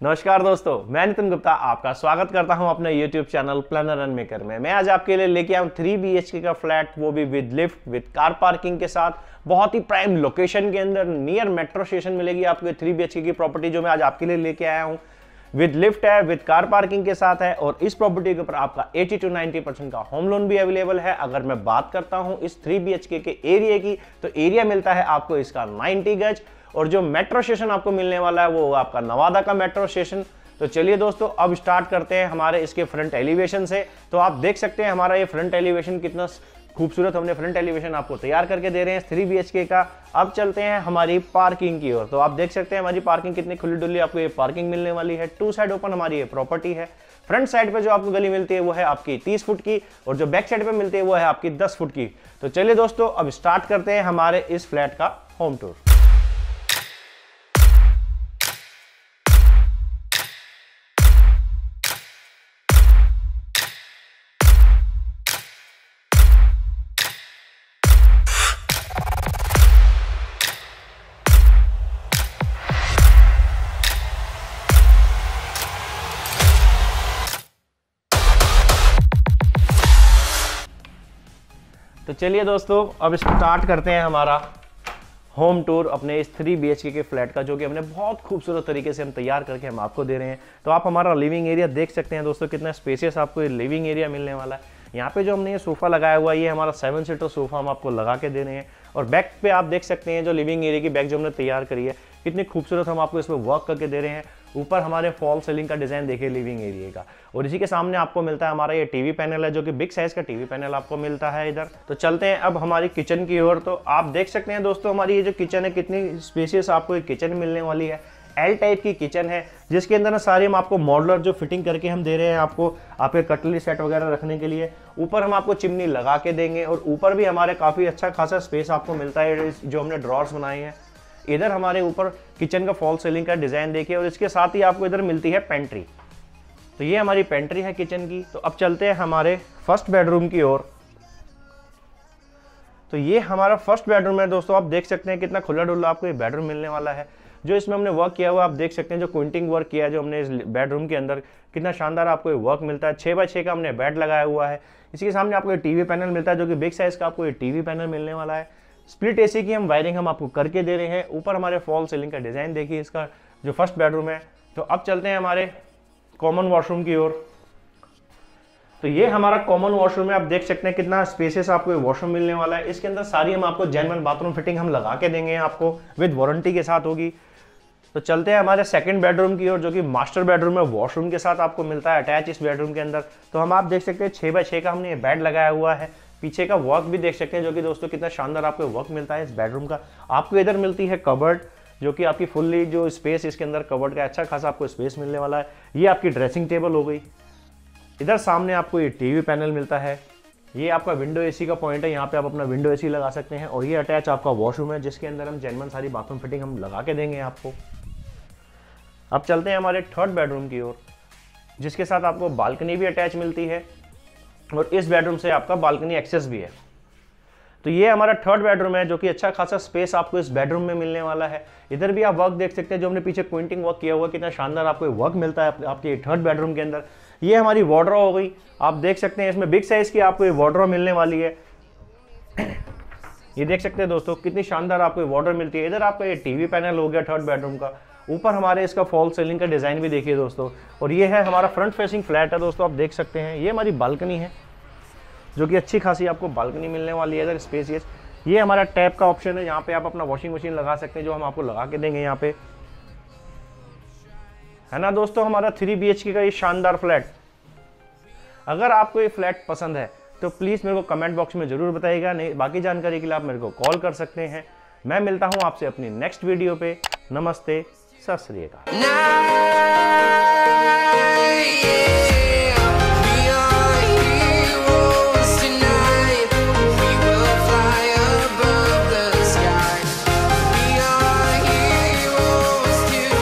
नमस्कार दोस्तों, मैं नितिन गुप्ता आपका स्वागत करता हूँ अपने YouTube channel planner and maker में। मैं आज आपके लिए लेके आऊँ थ्री बी का फ्लैट वो भी with lift with car parking के साथ। बहुत ही प्राइम लोकेशन के अंदर नियर मेट्रो स्टेशन मिलेगी आपको थ्री बी की प्रॉपर्टी जो मैं आज आपके लिए लेके आया हूँ। विद लिफ्ट है, विद कार पार्किंग के साथ है और इस प्रॉपर्टी के ऊपर आपका 80 टू 90 परसेंट का होम लोन भी अवेलेबल है। अगर मैं बात करता हूँ इस 3 बी के एरिए की तो एरिया मिलता है आपको इसका 90 गज और जो मेट्रो स्टेशन आपको मिलने वाला है, वो आपका नवादा का मेट्रो स्टेशन तो चलिए दोस्तों, अब स्टार्ट करते हैं हमारे इसके फ्रंट एलिवेशन से। तो आप देख सकते हैं हमारा ये फ्रंट एलिवेशन कितना खूबसूरत हमने फ्रंट एलिवेशन आपको तैयार करके दे रहे हैं थ्री बी का। अब चलते हैं हमारी पार्किंग की ओर। तो आप देख सकते हैं हमारी पार्किंग कितनी खुली डुली आपको ये पार्किंग मिलने वाली है। टू साइड ओपन हमारी ये प्रॉपर्टी है। फ्रंट साइड पे जो आपको गली मिलती है, वो है आपकी 30 फुट की और जो बैक साइड पे मिलती है, वो है आपकी 10 फुट की। तो चलिए दोस्तों, अब स्टार्ट करते हैं हमारे इस फ्लैट का होम टूर तो चलिए दोस्तों, अब स्टार्ट करते हैं हमारा होम टूर अपने इस थ्री बी के फ्लैट का, जो कि हमने बहुत खूबसूरत तरीके से हम तैयार करके हम आपको दे रहे हैं। तो आप हमारा लिविंग एरिया देख सकते हैं दोस्तों, कितना स्पेसियस आपको ये लिविंग एरिया मिलने वाला है। यहाँ पे जो हमने ये सोफ़ा लगाया हुआ है, ये हमारा सेवन सीटर सोफ़ा हम आपको लगा के दे रहे हैं। और बैक पे आप देख सकते हैं जो लिविंग एरिया की बैक जो हमने तैयार करी है, कितनी खूबसूरत हम आपको इसमें वर्क करके दे रहे हैं। ऊपर हमारे फॉल सीलिंग का डिज़ाइन देखिए लिविंग एरिया का। और इसी के सामने आपको मिलता है हमारा ये टीवी पैनल है, जो कि बिग साइज़ का टीवी पैनल आपको मिलता है इधर। तो चलते हैं अब हमारी किचन की ओर। तो आप देख सकते हैं दोस्तों, हमारी ये जो किचन है, कितनी स्पेसियस आपको ये किचन मिलने वाली है। एल टाइप की किचन है, जिसके अंदर ना सारे हम आपको मॉडलर जो फिटिंग करके हम दे रहे हैं आपको आपके कटलरी सेट वगैरह रखने के लिए। ऊपर हम आपको चिमनी लगा के देंगे, और ऊपर भी हमारे काफ़ी अच्छा खासा स्पेस आपको मिलता है, जो हमने ड्रॉर्स बनाए हैं। इधर हमारे ऊपर किचन का फॉल सीलिंग का डिज़ाइन देखिए, और इसके साथ ही आपको इधर मिलती है पेंट्री। तो ये हमारी पेंट्री है किचन की। तो अब चलते हैं हमारे फ़र्स्ट बेडरूम की ओर। तो ये हमारा फ़र्स्ट बेडरूम है। दोस्तों, आप देख सकते हैं कितना खुला डुल्ला आपको ये बेडरूम मिलने वाला है। जो इसमें हमने वर्क किया हुआ, आप देख सकते हैं जो क्विंटिंग वर्क किया है जो हमने इस बेडरूम के अंदर, कितना शानदार आपको ये वर्क मिलता है। छः बाय छः का हमने बेड लगाया हुआ है। इसके सामने आपको ये टीवी पैनल मिलता है, जो कि बिग साइज़ का आपको ये टीवी पैनल मिलने वाला है। स्प्लिट एसी की हम वायरिंग हम आपको करके दे रहे हैं। ऊपर हमारे फॉल सीलिंग का डिज़ाइन देखिए, इसका जो फ़र्स्ट बेडरूम है। तो अब चलते हैं हमारे कॉमन वॉशरूम की ओर। तो ये हमारा कॉमन वॉशरूम है। आप देख सकते हैं कितना स्पेसियस आपको वॉशरूम मिलने वाला है। इसके अंदर सारी हम आपको जेनवन बाथरूम फिटिंग हम लगा के देंगे आपको विद वारंटी के साथ होगी। तो चलते हैं हमारे सेकंड बेडरूम की ओर, जो कि मास्टर बेडरूम है। वॉशरूम के साथ आपको मिलता है अटैच इस बेडरूम के अंदर। तो हम आप देख सकते हैं छः बाय छः का हमने ये बेड लगाया हुआ है। पीछे का वर्क भी देख सकते हैं, जो कि दोस्तों कितना शानदार आपको वर्क मिलता है इस बेडरूम का। आपको इधर मिलती है कबर्ड जो कि आपकी फुल्ली जो स्पेस इसके अंदर कबर्ड का अच्छा खासा आपको स्पेस मिलने वाला है। ये आपकी ड्रेसिंग टेबल हो गई। इधर सामने आपको ये टीवी पैनल मिलता है। ये आपका विंडो एसी का पॉइंट है, यहाँ पे आप अपना विंडो एसी लगा सकते हैं और ये अटैच आपका वॉशरूम है, जिसके अंदर हम जेनवन सारी बाथरूम फिटिंग हम लगा के देंगे आपको। अब चलते हैं हमारे थर्ड बेडरूम की ओर, जिसके साथ आपको बालकनी भी अटैच मिलती है। और इस बेडरूम से आपका बालकनी एक्सेस भी है। तो ये हमारा थर्ड बेडरूम है, जो कि अच्छा खासा स्पेस आपको इस बेडरूम में मिलने वाला है। इधर भी आप वर्क देख सकते हैं, जो हमने पीछे क्विंटिंग वर्क किया हुआ, कितना शानदार आपको वर्क मिलता है आपके थर्ड बेडरूम के अंदर। ये हमारी वार्ड्रो हो गई। आप देख सकते हैं इसमें बिग साइज़ की आपको ये वार्ड्रो मिलने वाली है। ये देख सकते हैं दोस्तों, कितनी शानदार आपको वार्डर मिलती है। इधर आपका ये टीवी पैनल हो गया थर्ड बेडरूम का। ऊपर हमारे इसका फॉल सेलिंग का डिज़ाइन भी देखिए दोस्तों। और ये है हमारा फ्रंट फेसिंग फ्लैट है दोस्तों, आप देख सकते हैं। ये हमारी बालकनी है, जो कि अच्छी खासी आपको बालकनी मिलने वाली है अगर स्पेसियस ये हमारा टैप का ऑप्शन है, यहाँ पे आप अपना वॉशिंग मशीन लगा सकते हैं, जो हम आपको लगा के देंगे यहाँ पे। है ना दोस्तों, हमारा थ्री बी का ये शानदार फ्लैट अगर आपको ये फ्लैट पसंद है तो प्लीज़ मेरे को कमेंट बॉक्स में ज़रूर बताइएगा। नहीं, बाकी जानकारी के लिए आप मेरे को कॉल कर सकते हैं। मैं मिलता हूँ आपसे अपनी नेक्स्ट वीडियो पे। नमस्ते। सत श्रीकाल